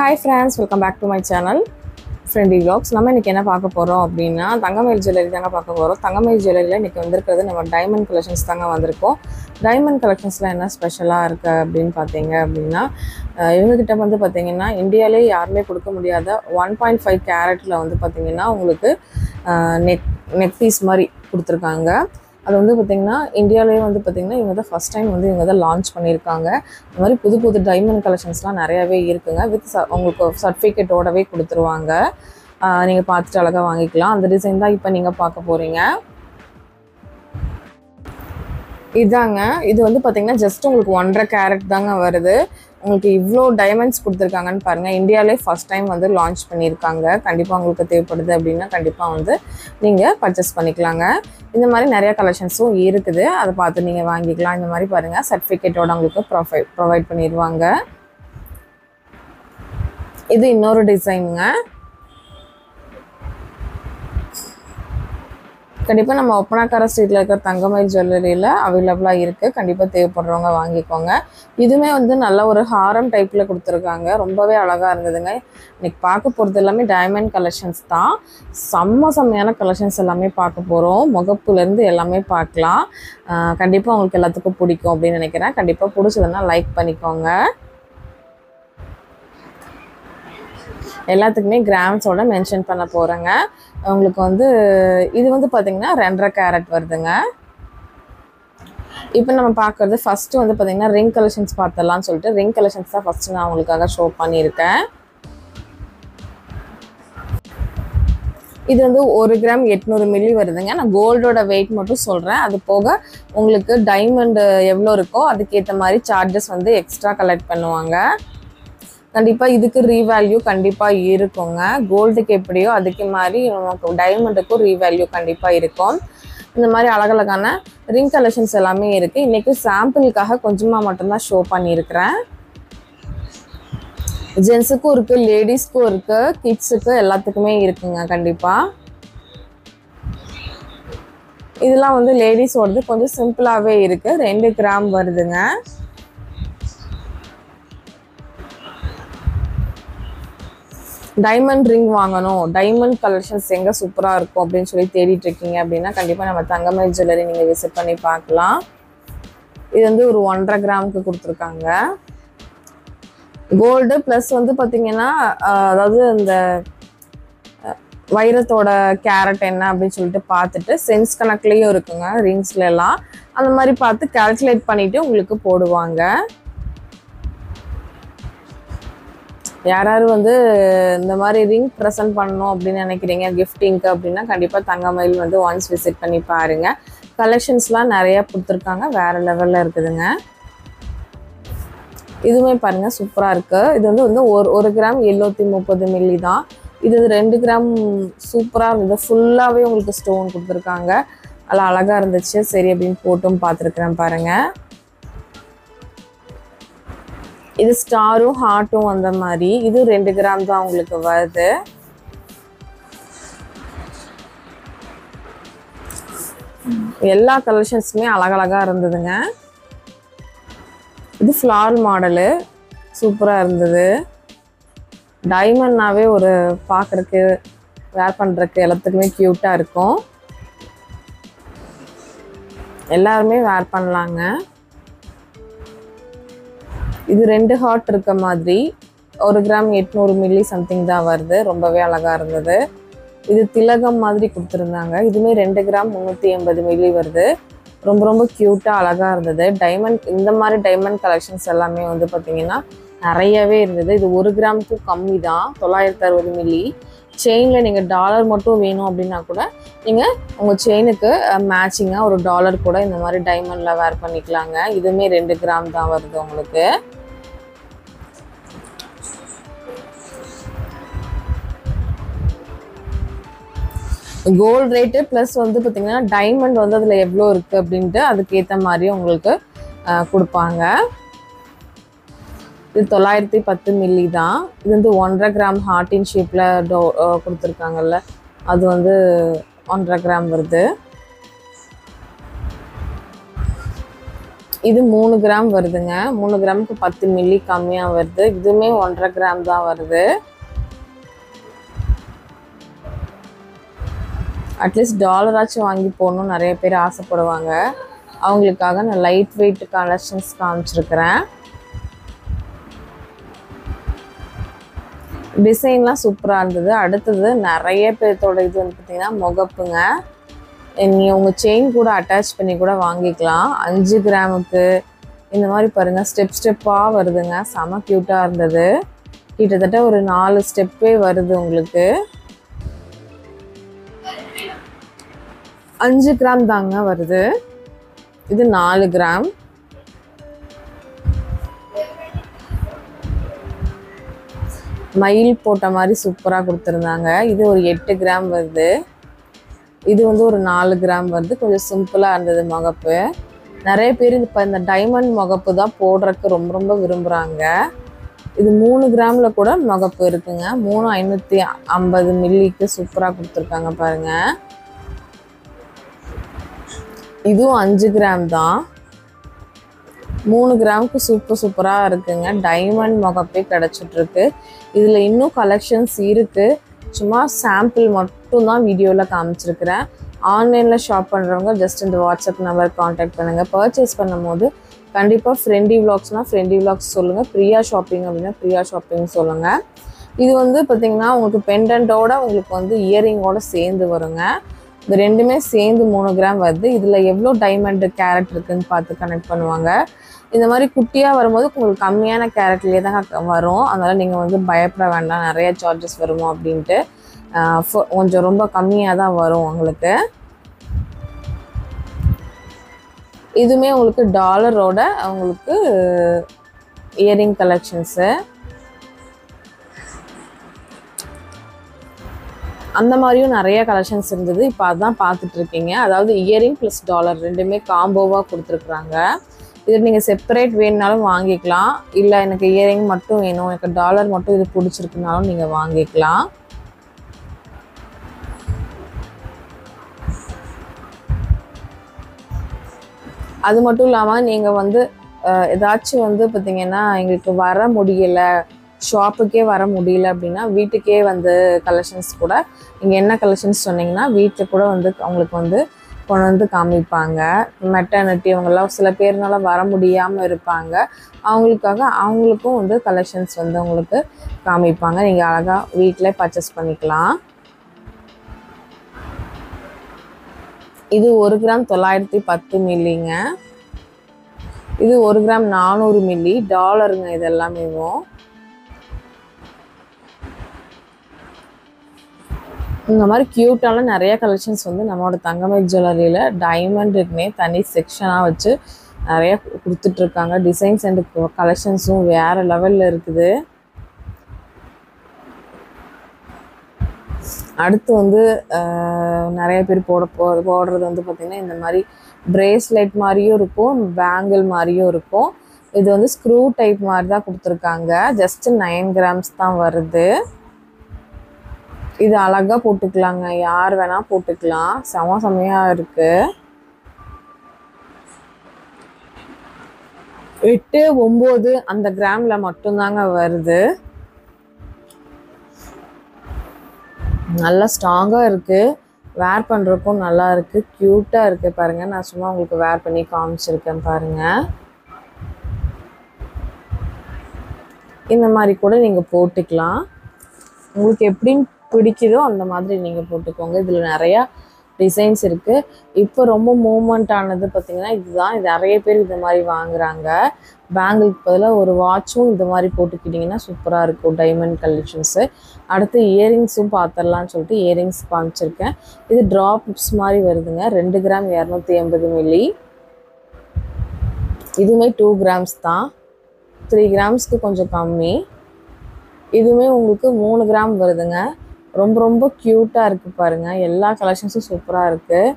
Hi friends welcome back to my channel friendly vlogs. நம்ம இன்றைக்கி என்ன பார்க்க போகிறோம் அப்படின்னா தங்கமயில் ஜுவல்லரி தாங்க பார்க்க போகிறோம் தங்கமயில் ஜுவல்லரியில் இன்னைக்கு வந்திருக்கிறது நம்ம டைமண்ட் கலெக்ஷன்ஸ் தாங்க வந்திருக்கோம். டைமண்ட் கலெக்ஷன்ஸில் என்ன ஸ்பெஷலாக இருக்குது அப்படின்னு பார்த்தீங்க அப்படின்னா இவங்கக்கிட்ட இவங்ககிட்ட வந்து பார்த்தீங்கன்னா இந்தியாவிலே யாருமே கொடுக்க முடியாத ஒன் பாயிண்ட் ஃபைவ் கேரட்டில் வந்து பார்த்தீங்கன்னா உங்களுக்கு நெக் நெக் பீஸ் மாதிரி கொடுத்துருக்காங்க. அது வந்து பார்த்திங்கன்னா இந்தியாவிலேயே வந்து பார்த்திங்கன்னா இவங்க தான் ஃபஸ்ட் டைம் வந்து இவங்க தான் லான்ச் பண்ணியிருக்காங்க. இந்த மாதிரி புது புது டைமண்ட் கலெக்ஷன்ஸ்லாம் நிறையாவே இருக்குங்க. வித் ச உங்களுக்கு சர்டிஃபிகேட்டோடவே கொடுத்துருவாங்க. நீங்கள் பார்த்துட்டு அழகாக வாங்கிக்கலாம். அந்த டிசைன் தான் இப்போ நீங்கள் பார்க்க போகிறீங்க இதாங்க. இது வந்து பார்த்தீங்கன்னா ஜஸ்ட் உங்களுக்கு ஒன்றரை கேரட் தாங்க வருது. உங்களுக்கு இவ்வளோ டைமண்ட்ஸ் கொடுத்துருக்காங்கன்னு பாருங்கள் இந்தியாவிலே ஃபஸ்ட் டைம் வந்து லான்ச் பண்ணியிருக்காங்க. கண்டிப்பாக உங்களுக்கு தேவைப்படுது அப்படின்னா கண்டிப்பாக வந்து நீங்கள் பர்ச்சேஸ் பண்ணிக்கலாங்க. இந்த மாதிரி நிறையா கலெக்ஷன்ஸும் இருக்குது. அதை பார்த்து நீங்கள் வாங்கிக்கலாம். இந்த மாதிரி பாருங்கள் சர்டிஃபிகேட்டோட உங்களுக்கு ப்ரொஃபை ப்ரொவைட் பண்ணிடுவாங்க இது இன்னொரு டிசைனுங்க கண்டிப்பாக நம்ம ஒப்பனாக்கார ஸ்ட்ரீட்டில் இருக்கிற தங்கமயில் ஜுவல்லரியில் அவைலபிளாக இருக்குது கண்டிப்பாக தேவைப்படுறவங்க வாங்கிக்கோங்க. இதுவுமே வந்து நல்ல ஒரு ஹாரம் டைப்பில் கொடுத்துருக்காங்க. ரொம்பவே அழகாக இருந்ததுங்க. இன்றைக்கி பார்க்க போகிறது எல்லாமே டைமண்ட் கலெக்ஷன்ஸ் தான். செம்ம செம்மையான கலெக்ஷன்ஸ் எல்லாமே பார்க்க போகிறோம் முகப்புலேருந்து எல்லாமே பார்க்கலாம். கண்டிப்பாக உங்களுக்கு எல்லாத்துக்கும் பிடிக்கும் அப்படின்னு நினைக்கிறேன். கண்டிப்பாக பிடிச்சதுன்னா லைக் பண்ணிக்கோங்க. எல்லாத்துக்குமே கிராம்ஸோட மென்ஷன் பண்ண போகிறேங்க உங்களுக்கு வந்து இது வந்து பார்த்திங்கன்னா ரெண்டரை கேரட் வருதுங்க. இப்போ நம்ம பார்க்குறது ஃபஸ்ட்டு வந்து பார்த்திங்கன்னா ரிங் கலெக்ஷன்ஸ் பார்த்துடலாம்னு சொல்லிட்டு ரிங் கலெக்ஷன்ஸ் தான் ஃபஸ்ட்டு நான் உங்களுக்காக ஷோ பண்ணியிருக்கேன். இது வந்து ஒரு கிராம் எட்நூறு மில்லி வருதுங்க. நான் கோல்டோட வெயிட் மட்டும் சொல்கிறேன் அது போக உங்களுக்கு டைமண்டு எவ்வளோ இருக்கோ அதுக்கேற்ற மாதிரி சார்ஜஸ் வந்து எக்ஸ்ட்ரா கலெக்ட் பண்ணுவாங்க. கண்டிப்பாக இதுக்கு ரீவேல்யூ கண்டிப்பாக இருக்குங்க. கோல்டுக்கு எப்படியோ அதுக்கு மாதிரி நமக்கு டைமண்டுக்கும் ரீவேல்யூ கண்டிப்பாக இருக்கும். இந்த மாதிரி அழகழகான ரிங் கலெக்ஷன்ஸ் எல்லாமே இருக்குது இன்றைக்கி சாம்பிளுக்காக கொஞ்சமாக மட்டும்தான் ஷோ பண்ணியிருக்கிறேன். ஜென்ஸுக்கும் இருக்குது லேடிஸ்க்கும் இருக்குது கிட்ஸுக்கு எல்லாத்துக்குமே இருக்குங்க கண்டிப்பாக இதெல்லாம் வந்து லேடிஸோடது கொஞ்சம் சிம்பிளாகவே இருக்குது ரெண்டு கிராம் வருதுங்க. டைமண்ட் ரிங் வாங்கணும். டைமண்ட் கலெக்ஷன்ஸ் எங்கே சூப்பராக இருக்கும் அப்படின்னு சொல்லி தேடிட்டு இருக்கீங்க அப்படின்னா கண்டிப்பாக நம்ம தங்கமயில் ஜுவல்லரி நீங்கள் விசிட் பண்ணி பார்க்கலாம். இது வந்து ஒரு ஒன்றரை கிராமுக்கு கொடுத்துருக்காங்க. கோல்டு ப்ளஸ் வந்து பார்த்தீங்கன்னா அதாவது இந்த வைரத்தோட கேரட் என்ன அப்படின்னு சொல்லிட்டு பார்த்துட்டு சென்ஸ் கணக்குலேயும் இருக்குங்க ரிங்ஸ்ல எல்லாம். அந்த மாதிரி பார்த்து கால்குலேட் பண்ணிட்டு உங்களுக்கு போடுவாங்க. யாராவது வந்து இந்த மாதிரி ரிங் ப்ரெசென்ட் பண்ணணும் அப்படின்னு நினைக்கிறீங்க கிஃப்டிங்க்கு அப்படின்னா கண்டிப்பாக தங்கமயில் வந்து ஒன்ஸ் விசிட் பண்ணி பாருங்கள் கலெக்ஷன்ஸ்லாம் நிறையா கொடுத்துருக்காங்க வேறு லெவலில் இருக்குதுங்க. இதுவுமே பாருங்கள் சூப்பராக இருக்குது இது வந்து வந்து ஒரு ஒரு கிராம் எழுநூற்றி முப்பது மில்லி தான். இது வந்து ரெண்டு கிராம் சூப்பராக இருந்தது ஃபுல்லாகவே உங்களுக்கு ஸ்டோன் கொடுத்துருக்காங்க. நல்லா அழகாக இருந்துச்சு. சரி அப்படின்னு போட்டும் பார்த்துருக்குறேன் பாருங்கள் இது ஸ்டாரும் ஹார்ட்டும் அந்த மாதிரி. இது ரெண்டு கிராம் தான் உங்களுக்கு வருது. எல்லா கலெக்ஷன்ஸுமே அழகழகாக இருந்ததுங்க. இது ஃப்ளார் மாடலு சூப்பராக இருந்தது. டைமண்ட்னாவே ஒரு பார்க்குறக்கு வேர் பண்ணுறக்கு எல்லாத்துக்குமே க்யூட்டாக இருக்கும். எல்லாருமே வேர் பண்ணலாங்க. இது ரெண்டு ஹார்ட் இருக்க மாதிரி ஒரு கிராம் எட்நூறு மில்லி சம்திங் தான் வருது. ரொம்பவே அழகாக இருந்தது. இது திலகம் மாதிரி கொடுத்துருந்தாங்க. இதுவுமே ரெண்டு கிராம் முந்நூற்றி எண்பது மில்லி வருது. ரொம்ப ரொம்ப க்யூட்டாக அழகாக இருந்தது. டைமண்ட் இந்த மாதிரி டைமண்ட் கலெக்ஷன்ஸ் எல்லாமே வந்து பார்த்திங்கன்னா நிறையவே இருந்தது. இது ஒரு கிராமுக்கு கம்மி தான். தொள்ளாயிரத்தி அறுபது மில்லி செயினில் நீங்கள் டாலர் மட்டும் வேணும் அப்படின்னா கூட நீங்கள் உங்கள் செயினுக்கு மேட்சிங்காக ஒரு டாலர் கூட இந்த மாதிரி டைமண்டில் வேர் பண்ணிக்கலாங்க. இதுவுமே ரெண்டு கிராம் தான் வருது உங்களுக்கு. கோல்டு ரேட்டு ப்ளஸ் வந்து பார்த்திங்கன்னா டைமண்ட் வந்து அதில் எவ்வளோ இருக்குது அப்படின்ட்டு அதுக்கேற்ற மாதிரி உங்களுக்கு கொடுப்பாங்க. இது தொள்ளாயிரத்தி பத்து மில்லி தான். இது வந்து ஒன்றரை கிராம் ஹார்டின் ஷேப்பில் டோ கொடுத்துருக்காங்கல்ல. அது வந்து ஒன்றரை கிராம் வருது. இது மூணு கிராம் வருதுங்க. மூணு கிராமுக்கு பத்து மில்லி கம்மியாக வருது. இதுவுமே ஒன்றரை கிராம் தான் வருது. அட்லீஸ்ட் டாலராச்சும் வாங்கி போகணும்னு நிறைய பேர் ஆசைப்படுவாங்க. அவங்களுக்காக நான் லைட் வெயிட் கலெக்ஷன்ஸ் காமிச்சிருக்கிறேன். டிசைன்லாம் சூப்பராக இருந்தது. அடுத்தது நிறைய பேர்த்தோட இது வந்து பார்த்திங்கன்னா முகப்புங்க. நீங்கள் உங்கள் செயின் கூட அட்டாச் பண்ணி கூட வாங்கிக்கலாம். அஞ்சு கிராமுக்கு. இந்த மாதிரி பாருங்கள் ஸ்டெப் ஸ்டெப்பாக வருதுங்க. செம க்யூட்டாக இருந்தது. கிட்டத்தட்ட ஒரு நாலு ஸ்டெப்பே வருது உங்களுக்கு. அஞ்சு கிராம் தாங்க வருது. இது நாலு கிராம். மயில் போட்ட மாதிரி சூப்பராக கொடுத்துருந்தாங்க. இது ஒரு எட்டு கிராம் வருது. இது வந்து ஒரு நாலு கிராம் வருது. கொஞ்சம் சிம்பிளாக இருந்தது முகப்பு. நிறைய பேர் இப்போ இந்த டைமண்ட் முகப்பு தான் போடுறதுக்கு ரொம்ப ரொம்ப விரும்புகிறாங்க இது மூணு கிராமில் கூட முகப்பு இருக்குங்க. மூணு ஐநூற்றி ஐம்பது மில்லிக்கு சூப்பராக கொடுத்துருக்காங்க பாருங்கள் இதுவும் அஞ்சு கிராம் தான். மூணு கிராமுக்கு சூப்பர் சூப்பராக இருக்குங்க. டைமண்ட் முகப்பே கிடச்சிட்ருக்கு. இதில் இன்னும் கலெக்ஷன்ஸ் இருக்குது சும்மா சாம்பிள் மட்டும் தான் வீடியோவில் காமிச்சிருக்கிறேன் ஆன்லைனில் ஷாப் பண்ணுறவங்க ஜஸ்ட் இந்த வாட்ஸ்அப் நம்பர் காண்டாக்ட் பண்ணுங்கள் பர்ச்சேஸ் பண்ணும்போது கண்டிப்பாக ஃப்ரெண்டி விளாக்ஸ்னால் ஃப்ரெண்டி விளாக்ஸ் சொல்லுங்கள் பிரியா ஷாப்பிங் அப்படின்னா பிரியா ஷாப்பிங் சொல்லுங்கள் இது வந்து பார்த்திங்கன்னா உங்களுக்கு பெண்டன்ட்டோட உங்களுக்கு வந்து இயரிங்கோட சேர்ந்து வருங்க. இது ரெண்டுமே சேர்ந்து மூணு கிராம் வருது. இதில் எவ்வளோ டைமண்டு கேரட் இருக்குதுன்னு பார்த்து கனெக்ட் பண்ணுவாங்க. இந்த மாதிரி குட்டியாக வரும்போது உங்களுக்கு கம்மியான கேரட்லேயே தான் வரும். அதனால் நீங்கள் வந்து பயப்பட வேண்டாம். நிறைய சார்ஜஸ் வருமோ அப்படின்ட்டு. ஃபோ- கொஞ்சம் ரொம்ப கம்மியாக தான் வரும் உங்களுக்கு. இதுவுமே உங்களுக்கு டாலரோட உங்களுக்கு இயரிங் கலெக்ஷன்ஸு அந்த மாதிரியும் நிறைய கலெக்ஷன்ஸ் இருந்தது. இப்போ அதான் பார்த்துட்டு இருக்கீங்க. அதாவது இயரிங் ப்ளஸ் டாலர் ரெண்டுமே காம்போவாக கொடுத்துருக்குறாங்க. இது நீங்கள் செப்பரேட் வேணுனாலும் வாங்கிக்கலாம். இல்லை எனக்கு இயரிங் மட்டும் வேணும் எனக்கு டாலர் மட்டும் இது பிடிச்சிருக்குனாலும் நீங்கள் வாங்கிக்கலாம். அது மட்டும் இல்லாமல் நீங்கள் வந்து ஏதாச்சும் வந்து பார்த்தீங்கன்னா எங்களுக்கு வர முடியலை ஷாப்புக்கே வர முடியல அப்படின்னா வீட்டுக்கே வந்து கலெக்ஷன்ஸ் கூட. நீங்கள் என்ன கலெக்ஷன்ஸ் சொன்னீங்கன்னா வீட்டில் கூட வந்து அவங்களுக்கு வந்து கொண்டு வந்து காமிப்பாங்க. மெட்டர்னிட்டி அவங்கெல்லாம் சில பேர்னால வர முடியாமல் இருப்பாங்க. அவங்களுக்காக அவங்களுக்கும் வந்து கலெக்ஷன்ஸ் வந்து உங்களுக்கு காமிப்பாங்க. நீங்கள் அழகாக வீட்டில் பர்ச்சேஸ் பண்ணிக்கலாம். இது ஒரு கிராம் தொள்ளாயிரத்தி பத்து மில்லிங்க. இது ஒரு கிராம் நானூறு மில்லி. டாலருங்க இதெல்லாமேவும் இந்த மாதிரி க்யூட்டான நிறைய கலெக்ஷன்ஸ் வந்து நம்மளோட தங்கமை ஜுவல்லரியில் டைமண்டுக்குனே தனி செக்ஷனாக வச்சு நிறைய கொடுத்துட்ருக்காங்க. டிசைன்ஸ் அண்ட் கலெக்ஷன்ஸும் வேறு லெவலில் இருக்குது. அடுத்து வந்து நிறைய பேர் போட போ போடுறது வந்து பார்த்திங்கன்னா இந்த மாதிரி ப்ரேஸ்லெட் மாதிரியும் இருக்கும் பேங்கிள் மாதிரியும் இருக்கும். இது வந்து ஸ்க்ரூ டைப் மாதிரி தான் கொடுத்துருக்காங்க. ஜஸ்ட் நைன் கிராம்ஸ் தான் வருது. இது அழகாக போட்டுக்கலாங்க. யார் வேணால் போட்டுக்கலாம். செம செமையாக இருக்குது எட்டு ஒம்பது அந்த கிராமில் மட்டும்தாங்க வருது. நல்லா ஸ்ட்ராங்காக இருக்குது வேர் பண்ணுறக்கும் நல்லா இருக்குது க்யூட்டாக இருக்குது பாருங்கள் நான் சும்மா உங்களுக்கு வேர் பண்ணி காமிச்சிருக்கேன் பாருங்கள் இந்த மாதிரி கூட நீங்கள் போட்டுக்கலாம். உங்களுக்கு எப்படின்னு பிடிக்குதோ அந்த மாதிரி நீங்கள் போட்டுக்கோங்க. இதில் நிறையா டிசைன்ஸ் இருக்குது இப்போ ரொம்ப மூமெண்ட் ஆனது பார்த்திங்கன்னா இதுதான். இது நிறைய பேர் இந்த மாதிரி வாங்குறாங்க. பேங்கிளுக்கு பதிலாக ஒரு வாட்சும் இந்த மாதிரி போட்டுக்கிட்டிங்கன்னா சூப்பராக இருக்கும். டைமண்ட் கலெக்ஷன்ஸு அடுத்து இயரிங்ஸும் பார்த்துடலான்னு சொல்லிட்டு இயரிங்ஸ் காமிச்சிருக்கேன். இது ட்ராப்ஸ் மாதிரி வருதுங்க. ரெண்டு கிராம் இரநூத்தி எண்பது மில்லி இதுவுமே டூ கிராம்ஸ் தான். த்ரீ கிராம்ஸ்க்கு கொஞ்சம் கம்மி. இதுவுமே உங்களுக்கு மூணு கிராம் வருதுங்க. ரொம்ப ரொம்ப க்யூட்டாக இருக்குது பாருங்கள் எல்லா கலெக்ஷன்ஸும் சூப்பராக இருக்குது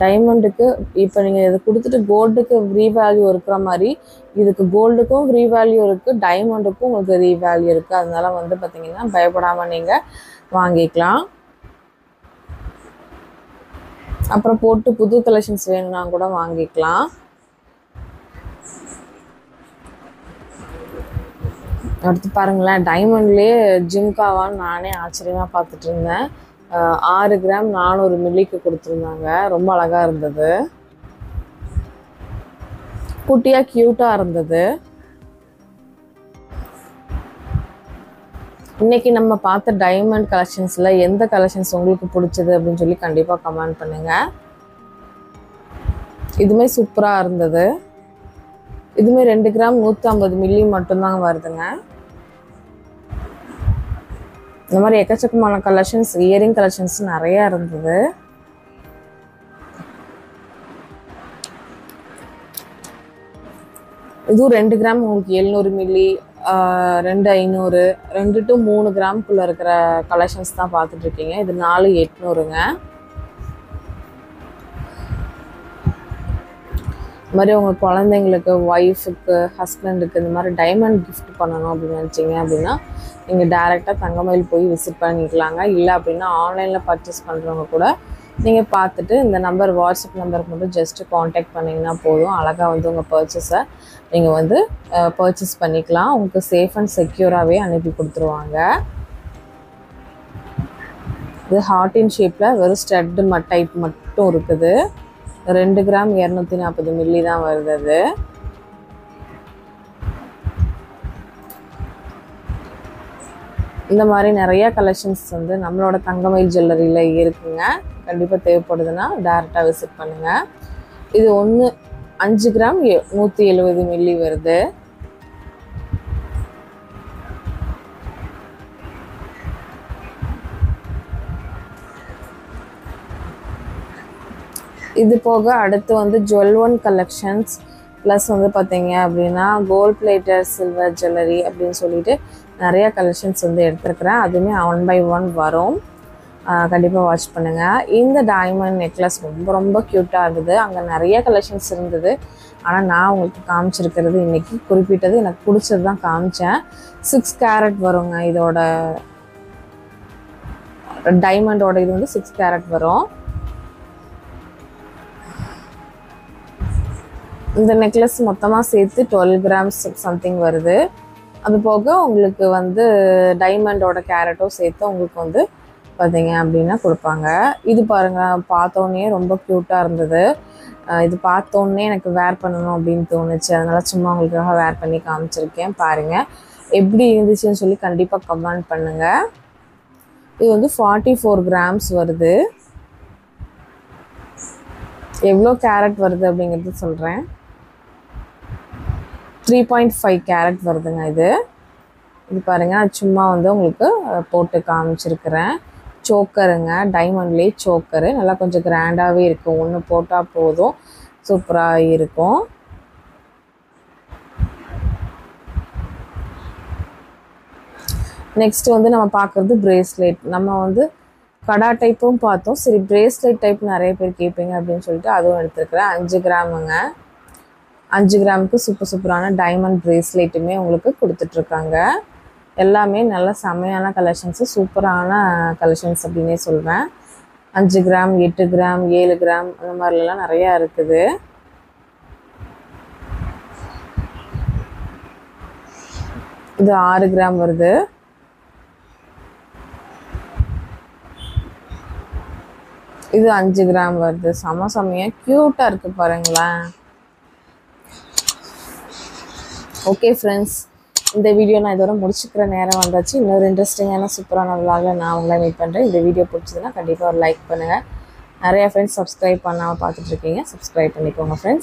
டைமண்டுக்கு இப்போ நீங்கள் இதை கொடுத்துட்டு கோல்டுக்கு ரீவேல்யூ இருக்கிற மாதிரி இதுக்கு கோல்டுக்கும் ரீவேல்யூ இருக்குது டைமண்டுக்கும் உங்களுக்கு ரீவேல்யூ இருக்குது அதனால வந்து பார்த்தீங்கன்னா பயப்படாமல் நீங்கள் வாங்கிக்கலாம். அப்புறம் போட்டு புது கலெக்ஷன்ஸ் வேணும்னா கூட வாங்கிக்கலாம். அடுத்து பாருங்களேன் டைமண்ட்லேயே ஜிம்காவான்னு நானே ஆச்சரியமாக பார்த்துட்டு இருந்தேன் ஆறு கிராம் நானூறு மில்லிக்கு கொடுத்துருந்தாங்க. ரொம்ப அழகாக இருந்தது. குட்டியாக க்யூட்டாக இருந்தது. இன்னைக்கு நம்ம பார்த்த டைமண்ட் கலெக்ஷன்ஸில் எந்த கலெக்ஷன்ஸ் உங்களுக்கு பிடிச்சது அப்படின்னு சொல்லி கண்டிப்பாக கமெண்ட் பண்ணுங்கள் இதுவுமே சூப்பராக இருந்தது. இதுவுமே ரெண்டு கிராம் நூற்றம்பது மில்லி மட்டும்தாங்க வருதுங்க. இந்த மாதிரி எக்கச்சக்கமான கலெக்ஷன்ஸ் இயரிங் கலெக்ஷன்ஸ் நிறையா இருந்தது. இதுவும் ரெண்டு கிராம் உங்களுக்கு எழுநூறு மில்லி ரெண்டு ஐநூறு ரெண்டு டு மூணு கிராம்குள்ளே இருக்கிற கலெக்ஷன்ஸ் தான் பார்த்துட்ருக்கீங்க இது நாலு எட்நூறுங்க. இது மாதிரி உங்கள் குழந்தைங்களுக்கு ஒய்ஃபுக்கு ஹஸ்பண்டுக்கு இந்த மாதிரி டைமண்ட் கிஃப்ட் பண்ணணும் அப்படின்னு நினச்சிங்க அப்படின்னா நீங்கள் டேரெக்டாக தங்கமயில் போய் விசிட் பண்ணிக்கலாங்க. இல்லை அப்படின்னா ஆன்லைனில் பர்ச்சேஸ் பண்ணுறவங்க கூட நீங்கள் பார்த்துட்டு இந்த நம்பர் வாட்ஸ்அப் நம்பருக்கு மட்டும் ஜஸ்ட்டு காண்டாக்ட் பண்ணிங்கன்னா போதும். அழகாக வந்து உங்கள் பர்ச்சேஸை நீங்கள் வந்து பர்ச்சேஸ் பண்ணிக்கலாம். உங்களுக்கு சேஃப் அண்ட் செக்யூராகவே அனுப்பி கொடுத்துருவாங்க. இது ஹார்ட் இன் ஷேப்பில் வெறும் ஸ்டட்டு மட் டைப் மட்டும் இருக்குது. ரெண்டு கிராம் இரநூத்தி நாற்பது மில்லி தான் வருது அது இந்த மாதிரி நிறைய கலெக்ஷன்ஸ் வந்து நம்மளோட தங்கமயில் ஜுவல்லரியில் இருக்குங்க. கண்டிப்பாக தேவைப்படுதுன்னா டேரெக்டாக விசிட் பண்ணுங்கள் இது ஒன்று அஞ்சு கிராம் எ- நூற்றி எழுபது மில்லி வருது. இது போக அடுத்து வந்து ஜுவல் ஒன் கலெக்ஷன்ஸ் ப்ளஸ் வந்து பார்த்தீங்க அப்படின்னா கோல்ட் பிளேட்டர் சில்வர் ஜுவல்லரி அப்படின்னு சொல்லிட்டு நிறைய கலெக்ஷன்ஸ் வந்து எடுத்துருக்குறேன். அதுவுமே ஒன் பை ஒன் வரும். கண்டிப்பாக வாட்ச் பண்ணுங்கள் இந்த டைமண்ட் நெக்லஸ் ரொம்ப ரொம்ப க்யூட்டாக இருந்தது. அங்கே நிறைய கலெக்ஷன்ஸ் இருந்தது. ஆனால் நான் உங்களுக்கு காமிச்சிருக்கிறது இன்றைக்கி குறிப்பிட்டது எனக்கு பிடிச்சது தான் காமிச்சேன். சிக்ஸ் கேரட் வருங்க இதோட டைமண்டோட இது வந்து சிக்ஸ் கேரட் வரும். இந்த நெக்லஸ் மொத்தமாக சேர்த்து டுவெல் கிராம்ஸ் சம்திங் வருது. அது போக உங்களுக்கு வந்து டைமண்டோட கேரட்டும் சேர்த்து உங்களுக்கு வந்து பார்த்தீங்க அப்படின்னா கொடுப்பாங்க. இது பாருங்கள் பார்த்தோன்னே ரொம்ப க்யூட்டாக இருந்தது. இது பார்த்தோன்னே எனக்கு வேர் பண்ணணும் அப்படின்னு தோணுச்சு. அதனால் சும்மா உங்களுக்காக வேர் பண்ணி காமிச்சிருக்கேன் பாருங்கள் எப்படி இருந்துச்சுன்னு சொல்லி கண்டிப்பாக கமெண்ட் பண்ணுங்கள் இது வந்து ஃபார்ட்டி ஃபோர் கிராம்ஸ் வருது. எவ்வளோ கேரட் வருது அப்படிங்கிறது சொல்கிறேன் த்ரீ பாயிண்ட் ஃபைவ் கேரட் வருதுங்க இது. இது பாருங்க நான் சும்மா வந்து உங்களுக்கு போட்டு காமிச்சிருக்கிறேன். சோக்கருங்க டைமண்ட்லேயே சோக்கரு. நல்லா கொஞ்சம் கிராண்டாகவே இருக்கும் ஒன்று போட்டால் போதும். சூப்பராக இருக்கும். நெக்ஸ்ட் வந்து நம்ம பார்க்குறது பிரேஸ்லெட் நம்ம வந்து கடா டைப்பும் பார்த்தோம். சரி பிரேஸ்லெட் டைப் நிறைய பேர் கேட்பீங்க அப்படின்னு சொல்லிட்டு அதுவும் எடுத்துருக்குறேன். அஞ்சு கிராமுங்க. அஞ்சு கிராமுக்கு சூப்பர் சூப்பரான டைமண்ட் ப்ரேஸ்லெட்டுமே உங்களுக்கு கொடுத்துட்ருக்காங்க. எல்லாமே நல்ல செமையான கலெக்ஷன்ஸு சூப்பரான கலெக்ஷன்ஸ் அப்படின்னே சொல்வேன். அஞ்சு கிராம் எட்டு கிராம் ஏழு கிராம் அந்த மாதிரிலாம் நிறையா இருக்குது. இது ஆறு கிராம் வருது. இது அஞ்சு கிராம் வருது. செம செமையாக க்யூட்டாக இருக்குது பாருங்களேன். ஓகே ஃப்ரெண்ட்ஸ் இந்த வீடியோ நான் இதோட முடிச்சுக்கிற நேரம் வந்தாச்சு. இன்னொரு இன்ட்ரெஸ்டிங்கான சூப்பரான விளாக நான் உங்களை மீட் பண்ணுறேன் இந்த வீடியோ பிடிச்சதுன்னா கண்டிப்பாக ஒரு லைக் பண்ணுங்கள் நிறையா ஃப்ரெண்ட்ஸ் சப்ஸ்கிரைப் பண்ணாமல் பார்த்துட்ருக்கீங்க சப்ஸ்கிரைப் பண்ணிக்கோங்க ஃப்ரெண்ட்ஸ்